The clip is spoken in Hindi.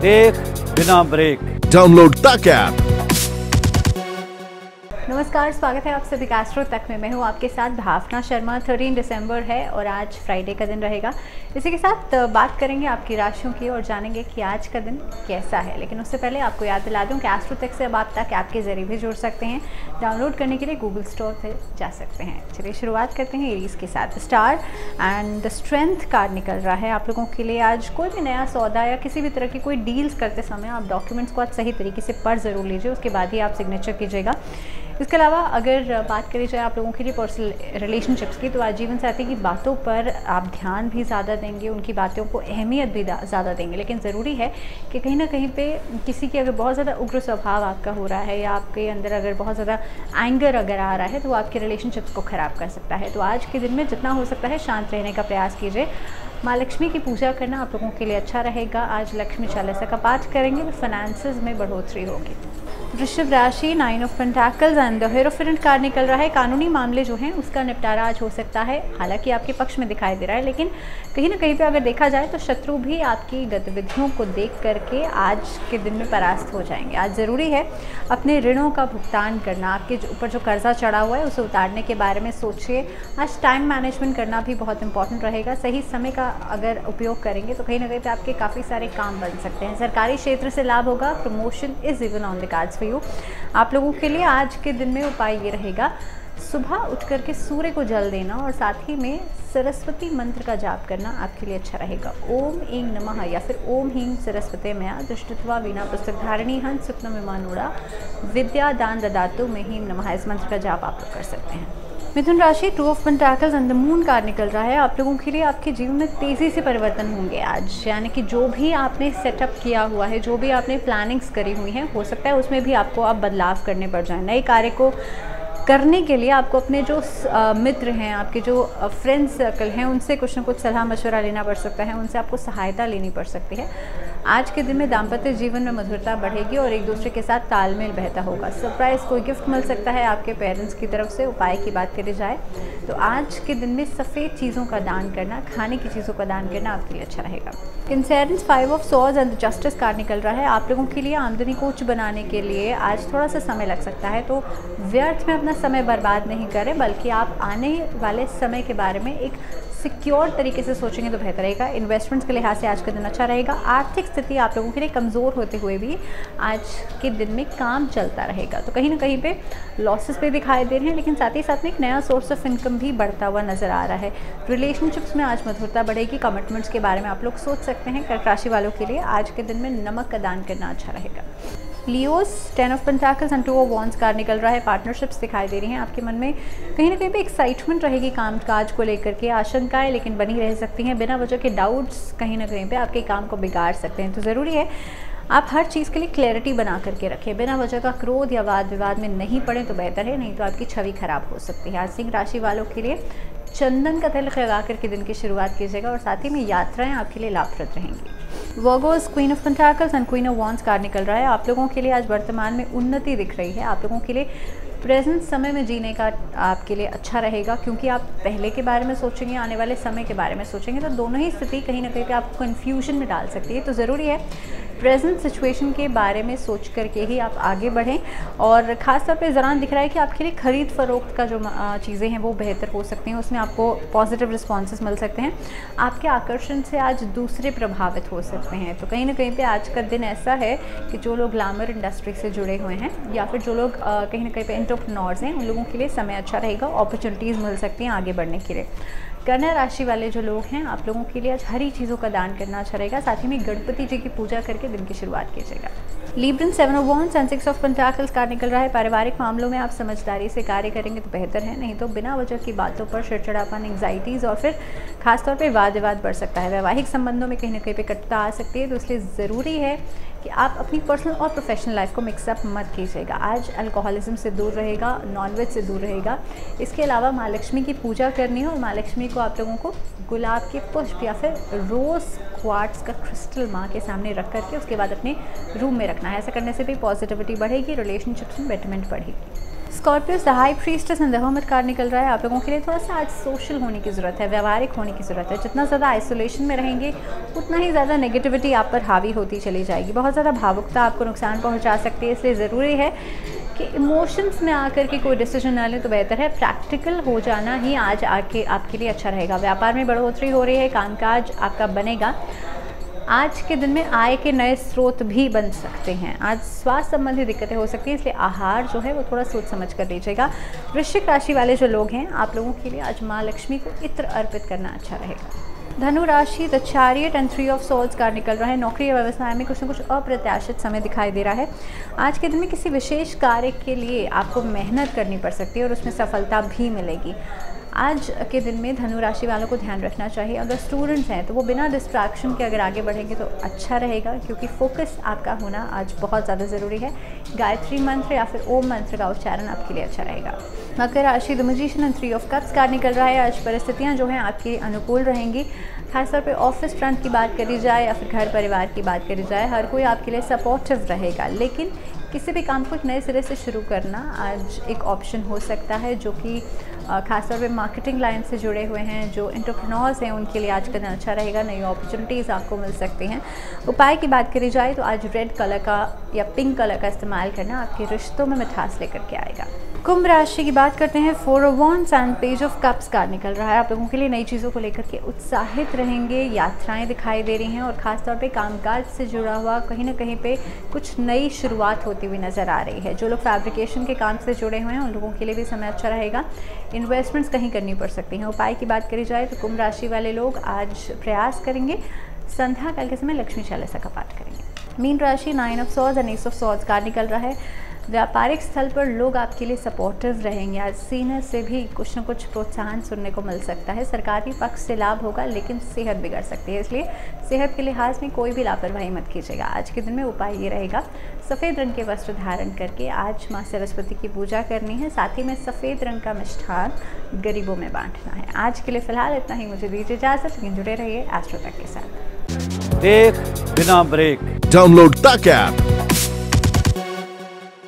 देख बिना ब्रेक। डाउनलोड तक ऐप। नमस्कार, स्वागत है आप सभी कास्ट्रो तक में। मैं हूँ आपके साथ भावना शर्मा। 13 दिसंबर है और आज फ्राइडे का दिन रहेगा। इसी के साथ बात करेंगे आपकी राशियों की और जानेंगे कि आज का दिन कैसा है। लेकिन उससे पहले आपको याद दिला दूँ कि एस्ट्रो तक से अब आप तक ऐप के ज़रिए भी जुड़ सकते हैं। डाउनलोड करने के लिए गूगल स्टोर पर जा सकते हैं। चलिए शुरुआत करते हैं एरीज के साथ। स्टार एंड स्ट्रेंथ कार्ड निकल रहा है आप लोगों के लिए आज। कोई भी नया सौदा या किसी भी तरह की कोई डील्स करते समय आप डॉक्यूमेंट्स को आज सही तरीके से पढ़ ज़रूर लीजिए। उसके बाद ही आप सिग्नेचर कीजिएगा। इसके अलावा अगर बात करी जाए आप लोगों के लिए पर्सनल रिलेशनशिप्स की तो आज जीवन साथी की बातों पर आप ध्यान भी ज़्यादा देंगे, उनकी बातों को अहमियत भी ज़्यादा देंगे। लेकिन ज़रूरी है कि कहीं ना कहीं पे किसी की अगर बहुत ज़्यादा उग्र स्वभाव आपका हो रहा है या आपके अंदर अगर बहुत ज़्यादा एंगर अगर आ रहा है तो वो आपके रिलेशनशिप्स को ख़राब कर सकता है। तो आज के दिन में जितना हो सकता है शांत रहने का प्रयास कीजिए। माँ लक्ष्मी की पूजा करना आप लोगों के लिए अच्छा रहेगा। आज लक्ष्मी चालीसा का पाठ करेंगे तो फाइनेंसेस में बढ़ोतरी होगी। वृषभ राशि nine of pentacles and the hierophant card निकल रहा है। कानूनी मामले जो हैं, उसका निपटारा आज हो सकता है। हालाँकि आपके पक्ष में दिखाई दे रहा है, लेकिन कहीं ना कहीं पे अगर देखा जाए तो शत्रु भी आपकी गतिविधियों को देख करके आज के दिन में परास्त हो जाएँगे। आज ज़रूरी है अपने ऋणों का भुगतान करना। आपके ऊपर जो जो कर्जा चढ़ा हुआ है, उसे उतारने के बारे में सोचिए। आज टाइम मैनेजमेंट करना भी बहुत इंपॉर्टेंट रहेगा। सही समय का अगर उपयोग करेंगे तो कहीं ना कहीं पर आपके काफ़ी सारे काम बन सकते हैं। सरकारी क्षेत्र से लाभ होगा। Promotion is even on the cards for you आप लोगों के लिए आज के दिन में उपाय ये रहेगा, सुबह उठ करके सूर्य को जल देना और साथ ही में सरस्वती मंत्र का जाप करना आपके लिए अच्छा रहेगा। ओम ईं नमः या फिर ओम हीम सरस्वती मया, दुष्टत्वा वीणा पुस्तक धारणी हंस सुप्न विमानोड़ा विद्या दान ददातु में हीम नमः। इस मंत्र का जाप आप लोग कर सकते हैं। मिथुन राशि two of pentacles and the moon card निकल रहा है। आप लोगों के लिए आपके जीवन में तेज़ी से परिवर्तन होंगे आज। यानी कि जो भी आपने सेटअप किया हुआ है, जो भी आपने प्लानिंग्स करी हुई हैं, हो सकता है उसमें भी आपको अब बदलाव करने पड़ जाए। नए कार्य को करने के लिए आपको अपने जो मित्र हैं, आपके जो फ्रेंड सर्कल हैं, उनसे कुछ ना कुछ सलाह मशवरा लेना पड़ सकता है, उनसे आपको सहायता लेनी पड़ सकती है। आज के दिन में दाम्पत्य जीवन में मधुरता बढ़ेगी और एक दूसरे के साथ तालमेल बेहतर होगा। सरप्राइज़ कोई गिफ्ट मिल सकता है आपके पेरेंट्स की तरफ़ से, उपाय की बात करी जाए तो आज के दिन में सफ़ेद चीज़ों का दान करना, खाने की चीज़ों का दान करना आपके लिए अच्छा रहेगा। इंसेरेंस फाइव ऑफ़ सॉज एंड जस्टिस कार्ड निकल रहा है। आप लोगों के लिए आमदनी को उच्च बनाने के लिए आज थोड़ा सा समय लग सकता है तो व्यर्थ में अपना समय बर्बाद नहीं करें, बल्कि आप आने वाले समय के बारे में एक सिक्योर तरीके से सोचेंगे तो बेहतर रहेगा। इन्वेस्टमेंट्स के लिहाज से आज का दिन अच्छा रहेगा। आर्थिक स्थिति आप लोगों के लिए कमज़ोर होते हुए भी आज के दिन में काम चलता रहेगा। तो कहीं ना कहीं पे लॉसेस भी दिखाई दे रहे हैं, लेकिन साथ ही साथ में एक नया सोर्स ऑफ़ इनकम भी बढ़ता हुआ नज़र आ रहा है। रिलेशनशिप्स में आज मधुरता बढ़ेगी। कमिटमेंट्स के बारे में आप लोग सोच सकते हैं। कर्क राशि वालों के लिए आज के दिन में नमक का दान करना अच्छा रहेगा। Leos ten of pentacles and two of wands card निकल रहा है पार्टनरशिप्स दिखाई दे रही हैं आपके मन में। कहीं ना कहीं पे एक्साइटमेंट रहेगी काम काज को लेकर के, आशंकाएँ लेकिन बनी रह सकती हैं, बिना वजह के डाउट्स कहीं ना कहीं पे आपके काम को बिगाड़ सकते हैं। तो ज़रूरी है, आप हर चीज़ के लिए क्लैरिटी बना करके रखें, बिना वजह का क्रोध या वाद विवाद में नहीं पड़े तो बेहतर है, नहीं तो आपकी छवि खराब हो सकती है। आज सिंह राशि वालों के लिए चंदन का तिलक लगा करके दिन की शुरुआत कीजिएगा और साथ ही में यात्राएँ आपके लिए लाभप्रद रहेंगी। Virgos queen of pentacles and queen of wands card निकल रहा है। आप लोगों के लिए आज वर्तमान में उन्नति दिख रही है। आप लोगों के लिए प्रेजेंट समय में जीने का आपके लिए अच्छा रहेगा, क्योंकि आप पहले के बारे में सोचेंगे, आने वाले समय के बारे में सोचेंगे तो दोनों ही स्थिति कहीं ना कहीं आपको कन्फ्यूज़न में डाल सकती है। तो ज़रूरी है प्रेजेंट सिचुएशन के बारे में सोच करके ही आप आगे बढ़ें। और ख़ास तौर पे ज़रा दिख रहा है कि आपके लिए ख़रीद फ़रोख्त का जो चीज़ें हैं वो बेहतर हो सकती हैं, उसमें आपको पॉजिटिव रिस्पॉन्स मिल सकते हैं। आपके आकर्षण से आज दूसरे प्रभावित हो सकते हैं। तो कहीं ना कहीं पर आज का दिन ऐसा है कि जो लोग ग्लैमर इंडस्ट्री से जुड़े हुए हैं या फिर जो लोग कहीं ना कहीं पर एंटरप्रनोर्स हैं, उन लोगों के लिए समय अच्छा रहेगा अपॉर्चुनिटीज़ मिल सकती हैं आगे बढ़ने के लिए। कन्या राशि वाले जो लोग हैं, आप लोगों के लिए आज हरी चीज़ों का दान करना अच्छा रहेगा। साथ ही में गणपति जी की पूजा करके दिन की शुरुआत कीजिएगा। Librans seven of wands and six of pentacles card निकल रहा है। पारिवारिक मामलों में आप समझदारी से कार्य करेंगे तो बेहतर है। नहीं तो बिना वजह की बातों पर चिड़चिड़ापन एंगजाइटीज़ और फिर खासतौर पर वाद विवाद बढ़ सकता है। वैवाहिक संबंधों में कहीं ना कहीं पे कटता आ सकती है तो इसलिए ज़रूरी है कि आप अपनी पर्सनल और प्रोफेशनल लाइफ को मिक्सअप मत कीजिएगा। आज अल्कोहलिज्म से दूर रहेगा नॉनवेज से दूर रहेगा। इसके अलावा माँ लक्ष्मी की पूजा करनी है और माँ लक्ष्मी को आप लोगों को गुलाब के पुष्प या फिर रोज़ क्वार्ट्स का क्रिस्टल माँ के सामने रख करके उसके बाद अपने रूम में रखना है। ऐसा करने से भी पॉजिटिविटी बढ़ेगी रिलेशनशिप्स में बेटरमेंट बढ़ेगी। Scorpios the high priestess and the hermit card निकल रहा है। आप लोगों के लिए थोड़ा सा आज सोशल होने की ज़रूरत है, व्यवहारिक होने की ज़रूरत है। जितना ज़्यादा आइसोलेशन में रहेंगे, उतना ही ज़्यादा नेगेटिविटी आप पर हावी होती चली जाएगी। बहुत ज़्यादा भावुकता आपको नुकसान पहुँचा सकती है, इसलिए ज़रूरी है कि इमोशंस में आकर के कोई डिसीज़न ना लें तो बेहतर है। प्रैक्टिकल हो जाना ही आज आके आपके लिए अच्छा रहेगा। व्यापार में बढ़ोतरी हो रही है, कामकाज आपका बनेगा। आज के दिन में आय के नए स्रोत भी बन सकते हैं। आज स्वास्थ्य संबंधी दिक्कतें हो सकती हैं, इसलिए आहार जो है वो थोड़ा सोच समझ कर लीजिएगा। वृश्चिक राशि वाले जो लोग हैं, आप लोगों के लिए आज माँ लक्ष्मी को इत्र अर्पित करना अच्छा रहेगा। धनु राशि, the chariot and three of swords का निकल रहा है। नौकरी या व्यवसाय में कुछ ना कुछ अप्रत्याशित समय दिखाई दे रहा है। आज के दिन में किसी विशेष कार्य के लिए आपको मेहनत करनी पड़ सकती है और उसमें सफलता भी मिलेगी। आज के दिन में धनु राशि वालों को ध्यान रखना चाहिए। अगर स्टूडेंट्स हैं तो वो बिना डिस्ट्रैक्शन के अगर आगे बढ़ेंगे तो अच्छा रहेगा, क्योंकि फोकस आपका होना आज बहुत ज़्यादा ज़रूरी है। गायत्री मंत्र या फिर ओम मंत्र का उच्चारण आपके लिए अच्छा रहेगा। मकर राशि the magician and three of cups card निकल रहा है। आज परिस्थितियाँ जो हैं, आपके अनुकूल रहेंगी। खासतौर पर ऑफ़िस फ्रंट की बात करी जाए या फिर घर परिवार की बात करी जाए, हर कोई आपके लिए सपोर्टिव रहेगा। लेकिन किसी भी काम को एक नए सिरे से शुरू करना आज एक ऑप्शन हो सकता है, जो कि खासतौर पे मार्केटिंग लाइन से जुड़े हुए हैं, जो इंटरप्रनोर्स हैं, उनके लिए आज का दिन अच्छा रहेगा, नई अपॉर्चुनिटीज़ आपको मिल सकती हैं। उपाय की बात करी जाए तो आज रेड कलर का या पिंक कलर का इस्तेमाल करना आपके रिश्तों में मिठास लेकर के आएगा। कुंभ राशि की बात करते हैं four wands and page of cups का निकल रहा है। आप लोगों के लिए नई चीज़ों को लेकर के उत्साहित रहेंगे, यात्राएँ दिखाई दे रही हैं और ख़ासतौर पे कामकाज से जुड़ा हुआ कहीं ना कहीं पे कुछ नई शुरुआत होती हुई नज़र आ रही है। जो लोग फैब्रिकेशन के काम से जुड़े हुए हैं, उन लोगों के लिए भी समय अच्छा रहेगा। इन्वेस्टमेंट्स कहीं करनी पड़ सकती हैं। उपाय की बात करी जाए तो कुंभ राशि वाले लोग आज प्रयास करेंगे, संध्या काल के समय लक्ष्मी चालीसा का पाठ करेंगे। मीन राशि नाइन ऑफ़ सॉज एंड एस ऑफ़ सॉज का निकल रहा है। व्यापारिक स्थल पर लोग आपके लिए सपोर्टिव रहेंगे। आज सीनियर से भी कुछ ना कुछ प्रोत्साहन सुनने को मिल सकता है। सरकारी पक्ष से लाभ होगा लेकिन सेहत बिगड़ सकती है इसलिए सेहत के लिहाज में कोई भी लापरवाही मत कीजिएगा। आज के दिन में उपाय ये रहेगा सफ़ेद रंग के वस्त्र धारण करके आज माँ सरस्वती की पूजा करनी है। साथ ही में सफ़ेद रंग का मिष्ठान गरीबों में बांटना है। आज के लिए फ़िलहाल इतना ही। मुझे दीजिए इजाज़त। लेकिन जुड़े रहिए एस्ट्रोटक के साथ। देख बिना ब्रेक। डाउनलोड तक ऐप